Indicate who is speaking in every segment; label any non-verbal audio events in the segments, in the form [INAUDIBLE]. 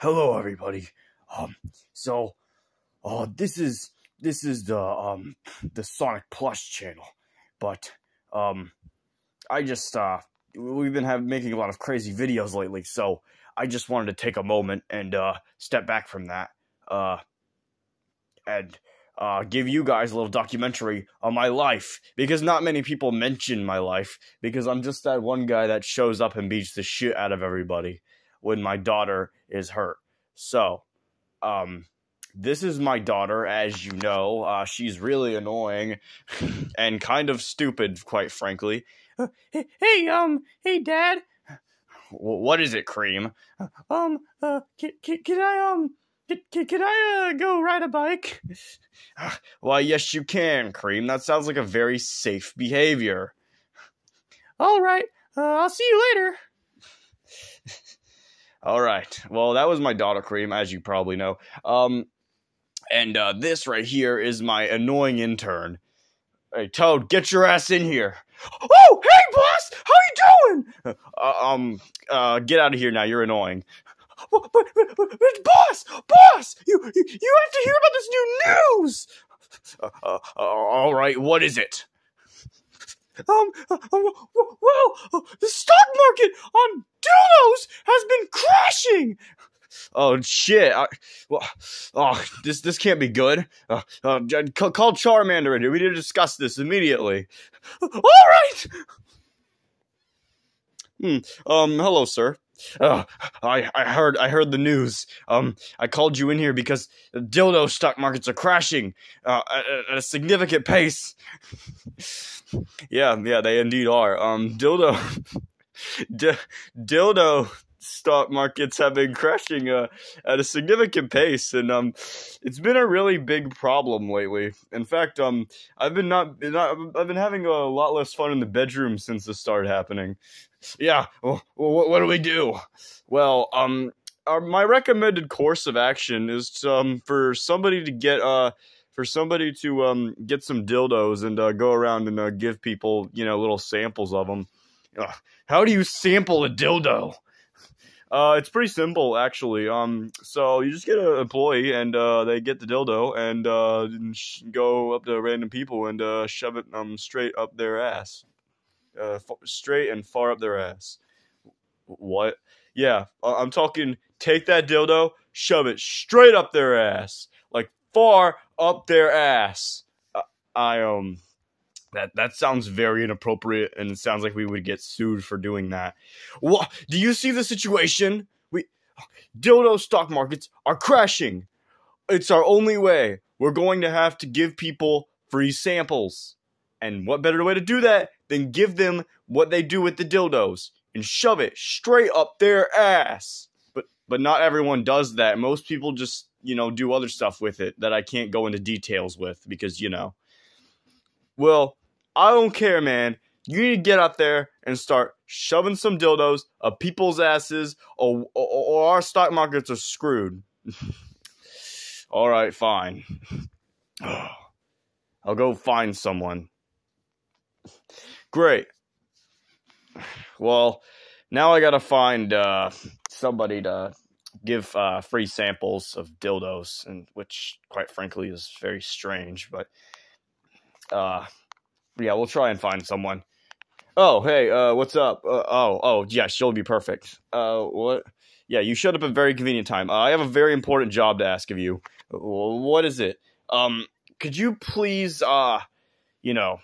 Speaker 1: Hello, everybody. Um, so, uh, this is this is the um the Sonic Plush channel, but um, I just uh we've been have making a lot of crazy videos lately, so I just wanted to take a moment and uh step back from that uh and uh, give you guys a little documentary on my life because not many people mention my life because I'm just that one guy that shows up and beats the shit out of everybody when my daughter is hurt. So, um, this is my daughter, as you know. Uh, she's really annoying [LAUGHS] and kind of stupid, quite frankly. Uh, hey, hey, um, hey, Dad. What is it, Cream? Um, uh, can, can, can I, um, can, can, I uh, go ride a bike? [SIGHS] Why, yes, you can, Cream. That sounds like a very safe behavior. All right. Uh, I'll see you later. [LAUGHS] All right. Well, that was my daughter, Cream, as you probably know. Um, and uh, this right here is my annoying intern. Hey, Toad, get your ass in here. Oh, hey, boss! How you doing? Uh, um, uh, get out of here now. You're annoying. But, but, but, but, boss, boss, you, you, you have to hear about this new news. Uh, uh, uh all right, what is it? Um, uh, well, uh, the stock market on dildos has been crashing. Oh shit! I, well, oh, this this can't be good. Uh, uh, call Charmander in here. We need to discuss this immediately. All right. Hmm. Um. Hello, sir. Uh, I I heard I heard the news. Um, I called you in here because dildo stock markets are crashing uh, at, at a significant pace. [LAUGHS] yeah, yeah, they indeed are. Um, dildo, [LAUGHS] D- dildo stock markets have been crashing uh, at a significant pace, and um, it's been a really big problem lately. In fact, um, I've been not, not I've been having a lot less fun in the bedroom since this started happening. Yeah, well, what, what do we do? Well, um, our, my recommended course of action is um for somebody to get uh for somebody to um get some dildos and uh, go around and uh, give people you know little samples of them. Uh, how do you sample a dildo? Uh, it's pretty simple actually. Um, so you just get an employee and uh, they get the dildo and uh, go up to random people and uh, shove it um straight up their ass, uh, straight and far up their ass. What? Yeah, I'm talking. Take that dildo, shove it straight up their ass, like far up their ass. I um that that sounds very inappropriate and it sounds like we would get sued for doing that. What do you see the situation? We dildo stock markets are crashing. It's our only way. We're going to have to give people free samples. And what better way to do that than give them what they do with the dildos and shove it straight up their ass. But but not everyone does that. Most people just, you know, do other stuff with it that I can't go into details with because, you know. Well, I don't care, man. You need to get out there and start shoving some dildos up people's asses, or, or, or our stock markets are screwed. [LAUGHS] All right, fine. [SIGHS] I'll go find someone. Great. Well, now I gotta find uh, somebody to give uh, free samples of dildos, and which, quite frankly, is very strange. But uh, yeah, we'll try and find someone. Oh, hey, uh, what's up? Uh, oh, oh, yeah, she'll be perfect. Uh, what? Yeah, you showed up at a very convenient time. Uh, I have a very important job to ask of you. What is it? Um, could you please, uh, you know,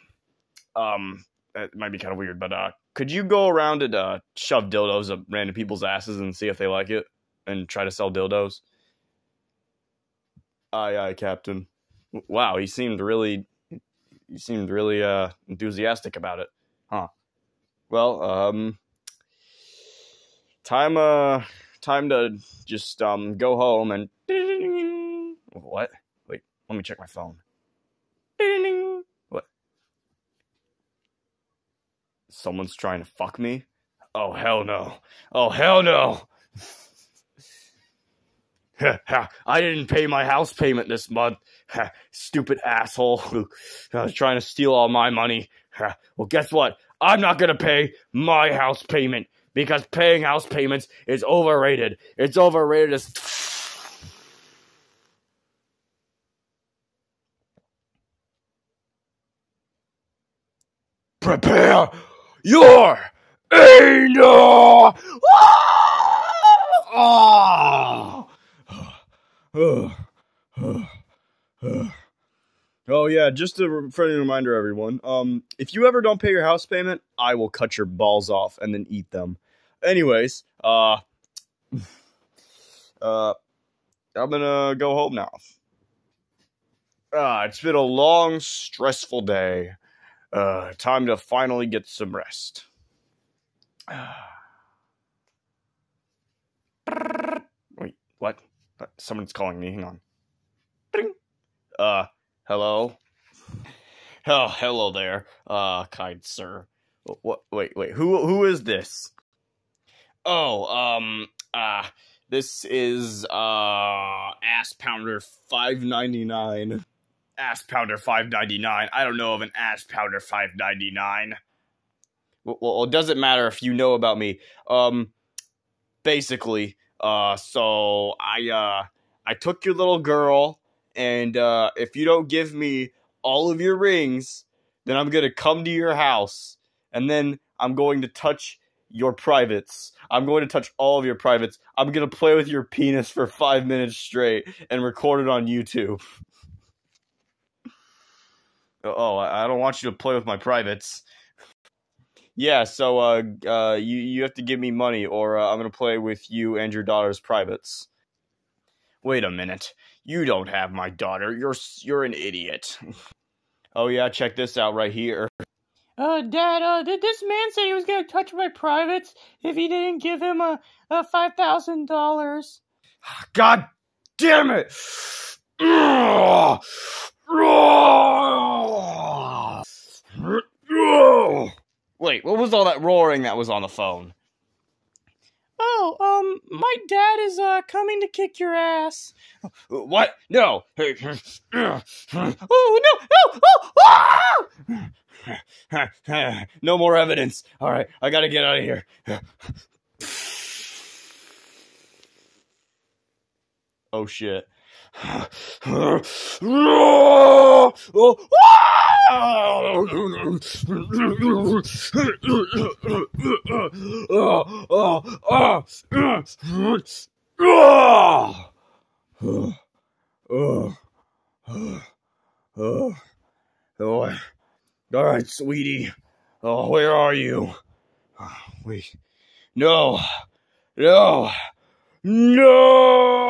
Speaker 1: um, it might be kind of weird, but uh, could you go around and uh, shove dildos up random people's asses and see if they like it, and try to sell dildos? Aye, aye, Captain. Wow, he seemed really he seemed really uh, enthusiastic about it, huh? Well, um, time uh, time to just um go home and [LAUGHS] what? Wait, let me check my phone. What? Someone's trying to fuck me? Oh hell no! Oh hell no! [LAUGHS] I didn't pay my house payment this month. [LAUGHS] Stupid asshole [LAUGHS] trying to steal all my money. Well, guess what? I'm not going to pay my house payment because paying house payments is overrated. It's overrated as. Prepare your anal! Ah! Oh yeah, just a friendly reminder, everyone. Um, if you ever don't pay your house payment, I will cut your balls off and then eat them. Anyways, uh, [SIGHS] uh, I'm gonna go home now. Ah, it's been a long, stressful day. Uh, time to finally get some rest. [SIGHS] Wait, what? Someone's calling me. Hang on. Uh, hello. Oh, hello there, uh, kind sir. What? Wait, wait. Who? Who is this? Oh, um, uh, this is uh, ass pounder five ninety nine. Ass pounder five ninety nine. I don't know of an ass pounder five ninety nine. Well, well, it doesn't matter if you know about me. Um, basically, uh, so I uh, I took your little girl, and uh, if you don't give me all of your rings, then I'm gonna come to your house, and then I'm going to touch your privates. I'm going to touch all of your privates. I'm gonna play with your penis for five minutes straight and record it on YouTube. Oh, I don't want you to play with my privates. Yeah, so uh, uh, you you have to give me money, or uh, I'm gonna play with you and your daughter's privates. Wait a minute, you don't have my daughter. You're you're an idiot. [LAUGHS] oh yeah, check this out right here.
Speaker 2: Uh, Dad, uh, did this man say he was gonna touch my privates if he didn't give him a, a five thousand dollars?
Speaker 1: God damn it! [SIGHS] Wait, what was all that roaring that was on the phone?
Speaker 2: Oh, um, my dad is, uh, coming to kick your ass.
Speaker 1: What? No! [LAUGHS]
Speaker 2: Oh, no! No! Oh! Ah!
Speaker 1: no more evidence. All right, I gotta get out of here. Oh shit. [SIGHS] All right, sweetie. Oh, where are you? Wait. No. No. No.